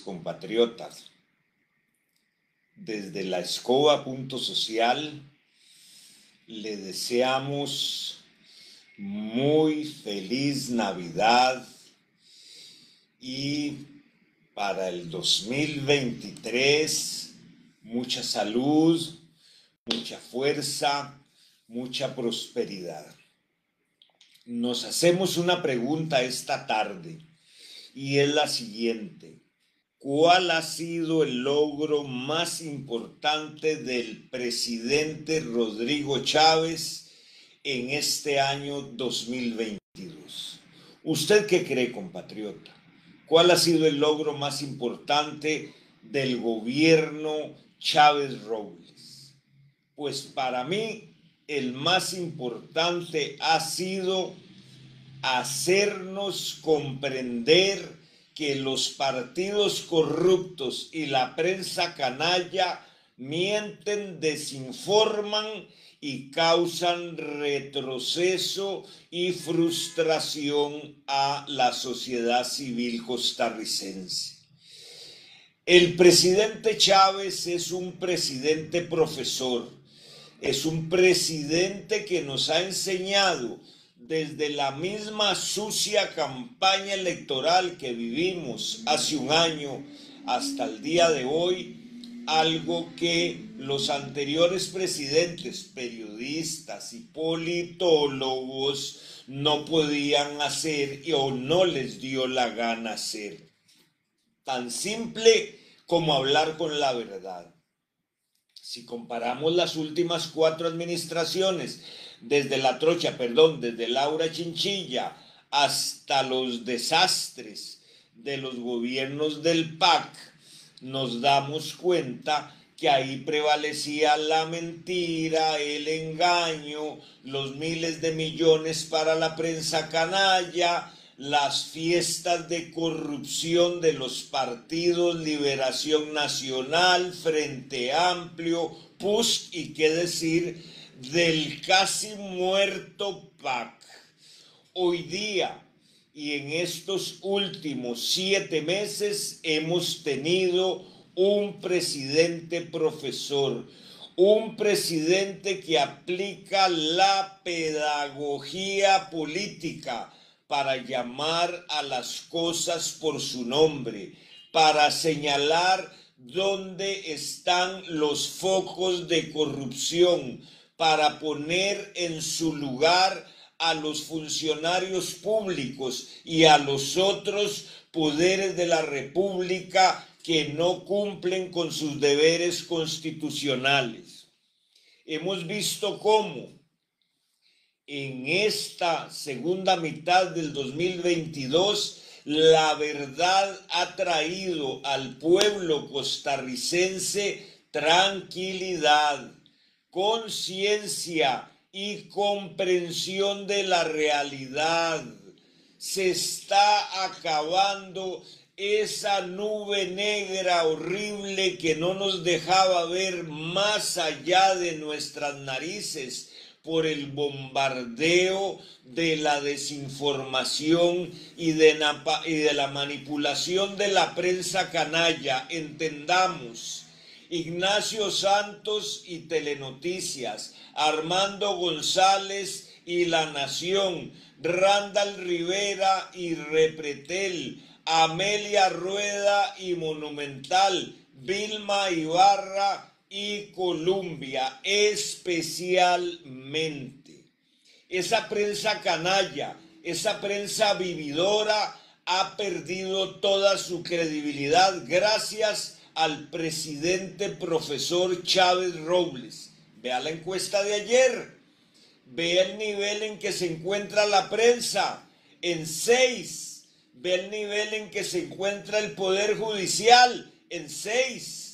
compatriotas. Desde la escoba punto social le deseamos muy feliz Navidad y para el 2023 mucha salud, mucha fuerza, mucha prosperidad. Nos hacemos una pregunta esta tarde y es la siguiente. ¿Cuál ha sido el logro más importante del presidente Rodrigo Chávez en este año 2022? ¿Usted qué cree, compatriota? ¿Cuál ha sido el logro más importante del gobierno Chávez Robles? Pues para mí el más importante ha sido hacernos comprender que los partidos corruptos y la prensa canalla mienten, desinforman y causan retroceso y frustración a la sociedad civil costarricense. El presidente Chávez es un presidente profesor, es un presidente que nos ha enseñado desde la misma sucia campaña electoral que vivimos hace un año hasta el día de hoy, algo que los anteriores presidentes, periodistas y politólogos no podían hacer o no les dio la gana hacer. Tan simple como hablar con la verdad. Si comparamos las últimas cuatro administraciones desde la trocha, perdón, desde Laura Chinchilla hasta los desastres de los gobiernos del PAC, nos damos cuenta que ahí prevalecía la mentira, el engaño, los miles de millones para la prensa canalla, las fiestas de corrupción de los partidos Liberación Nacional, Frente Amplio, PUS y qué decir del casi muerto PAC. Hoy día y en estos últimos siete meses hemos tenido un presidente profesor, un presidente que aplica la pedagogía política para llamar a las cosas por su nombre, para señalar dónde están los focos de corrupción, para poner en su lugar a los funcionarios públicos y a los otros poderes de la República que no cumplen con sus deberes constitucionales. Hemos visto cómo en esta segunda mitad del 2022 la verdad ha traído al pueblo costarricense tranquilidad, conciencia y comprensión de la realidad. Se está acabando esa nube negra horrible que no nos dejaba ver más allá de nuestras narices por el bombardeo de la desinformación y de, la manipulación de la prensa canalla. Entendamos Ignacio Santos y Telenoticias, Armando González y La Nación, Randall Rivera y Repretel, Amelia Rueda y Monumental, Vilma Ibarra y Columbia, especialmente. Esa prensa canalla, esa prensa vividora ha perdido toda su credibilidad gracias al presidente profesor Chávez Robles. Vea la encuesta de ayer. Vea el nivel en que se encuentra la prensa. En seis. Ve el nivel en que se encuentra el Poder Judicial. En seis.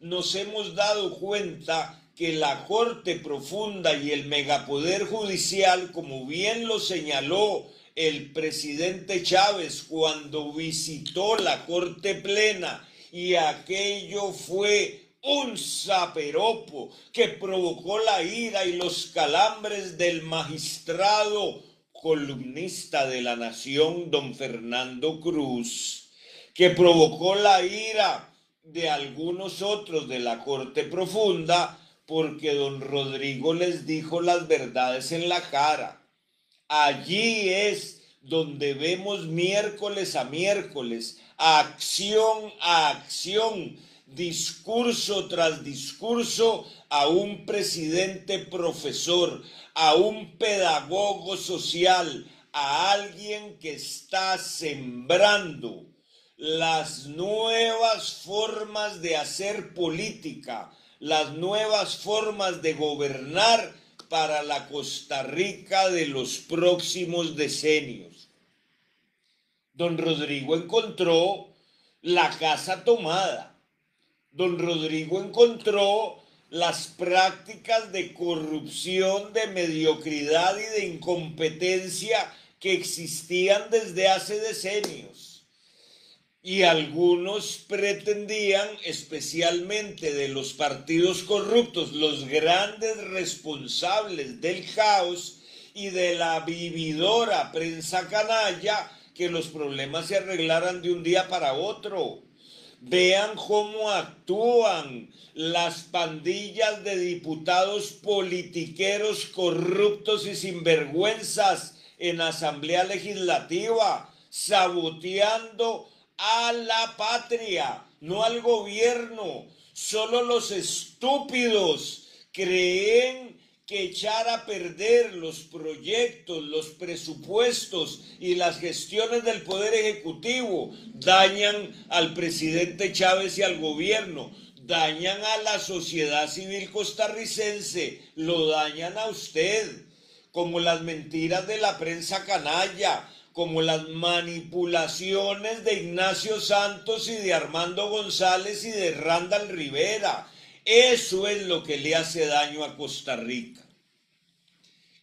Nos hemos dado cuenta que la Corte Profunda y el Megapoder Judicial, como bien lo señaló el presidente Chávez cuando visitó la Corte Plena y aquello fue un zaperopo que provocó la ira y los calambres del magistrado columnista de la nación, don Fernando Cruz, que provocó la ira de algunos otros de la Corte Profunda, porque don Rodrigo les dijo las verdades en la cara. Allí es donde vemos miércoles a miércoles, acción a acción, discurso tras discurso, a un presidente profesor, a un pedagogo social, a alguien que está sembrando las nuevas formas de hacer política, las nuevas formas de gobernar para la Costa Rica de los próximos decenios. Don Rodrigo encontró la casa tomada. Don Rodrigo encontró las prácticas de corrupción, de mediocridad y de incompetencia que existían desde hace decenios y algunos pretendían, especialmente de los partidos corruptos, los grandes responsables del caos y de la vividora prensa canalla, que los problemas se arreglaran de un día para otro. Vean cómo actúan las pandillas de diputados politiqueros corruptos y sinvergüenzas en Asamblea Legislativa, saboteando a la patria, no al gobierno. Solo los estúpidos creen que echar a perder los proyectos, los presupuestos y las gestiones del Poder Ejecutivo dañan al presidente Chávez y al gobierno, dañan a la sociedad civil costarricense, lo dañan a usted, como las mentiras de la prensa canalla, como las manipulaciones de Ignacio Santos y de Armando González y de Randall Rivera. Eso es lo que le hace daño a Costa Rica.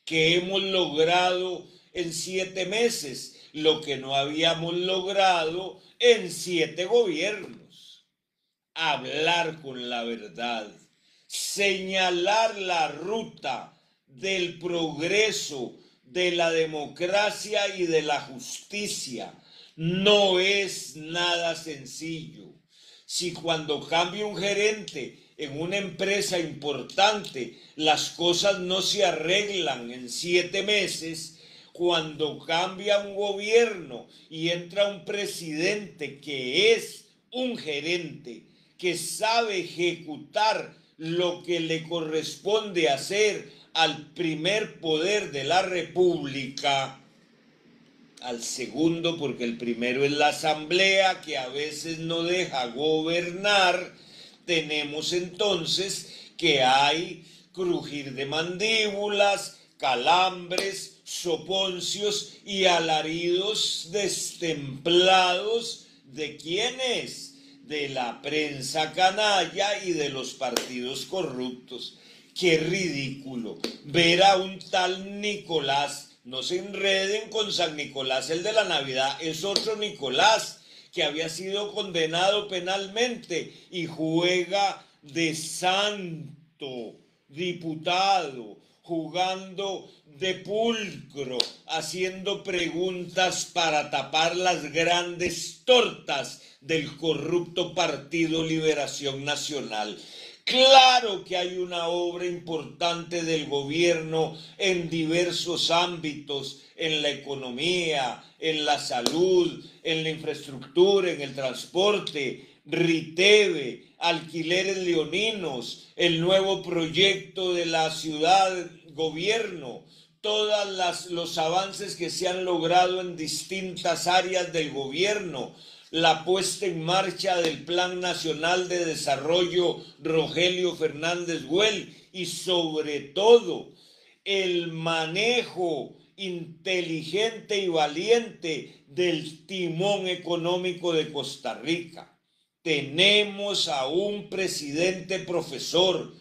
Que hemos logrado en siete meses lo que no habíamos logrado en siete gobiernos. Hablar con la verdad, señalar la ruta del progreso, de la democracia y de la justicia. No es nada sencillo. Si cuando cambia un gerente en una empresa importante las cosas no se arreglan en siete meses, cuando cambia un gobierno y entra un presidente que es un gerente, que sabe ejecutar lo que le corresponde hacer al primer poder de la República, al segundo, porque el primero es la Asamblea, que a veces no deja gobernar, tenemos entonces que hay crujir de mandíbulas, calambres, soponcios y alaridos destemplados de quienes, de la prensa canalla y de los partidos corruptos. Qué ridículo ver a un tal Nicolás. No se enreden con San Nicolás, el de la Navidad. Es otro Nicolás que había sido condenado penalmente y juega de santo, diputado, jugando de pulcro, haciendo preguntas para tapar las grandes tortas del corrupto Partido Liberación Nacional. Claro que hay una obra importante del gobierno en diversos ámbitos, en la economía, en la salud, en la infraestructura, en el transporte, Riteve, alquileres leoninos, el nuevo proyecto de la ciudad gobierno, todos los avances que se han logrado en distintas áreas del gobierno, la puesta en marcha del Plan Nacional de Desarrollo Rogelio Fernández Güell y sobre todo el manejo inteligente y valiente del timón económico de Costa Rica. Tenemos a un presidente profesor,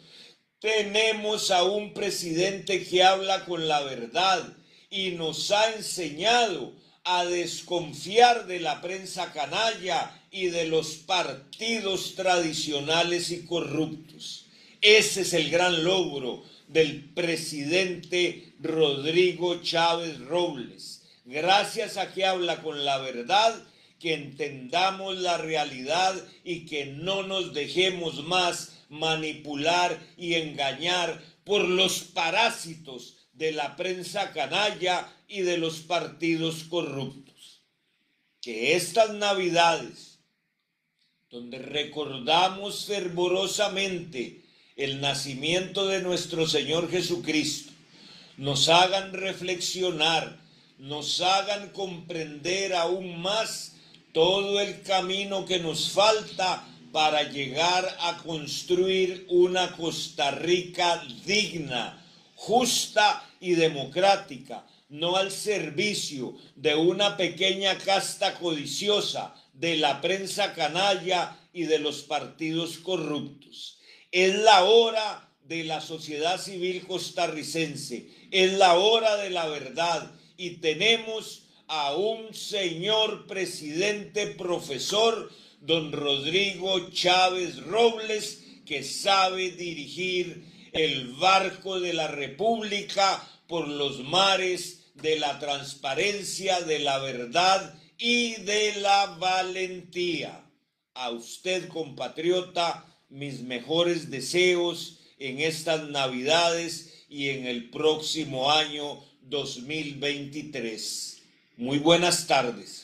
tenemos a un presidente que habla con la verdad y nos ha enseñado a desconfiar de la prensa canalla y de los partidos tradicionales y corruptos. Ese es el gran logro del presidente Rodrigo Chávez Robles. Gracias a que habla con la verdad, que entendamos la realidad y que no nos dejemos más manipular y engañar por los parásitos de la prensa canalla y de los partidos corruptos. Que estas navidades, donde recordamos fervorosamente el nacimiento de nuestro Señor Jesucristo, nos hagan reflexionar, nos hagan comprender aún más todo el camino que nos falta para llegar a construir una Costa Rica digna, justa y democrática, no al servicio de una pequeña casta codiciosa, de la prensa canalla y de los partidos corruptos. Es la hora de la sociedad civil costarricense, es la hora de la verdad y tenemos a un señor presidente profesor don Rodrigo Chávez Robles, que sabe dirigir el barco de la República por los mares de la transparencia, de la verdad y de la valentía. A usted, compatriota, mis mejores deseos en estas Navidades y en el próximo año 2023. Muy buenas tardes.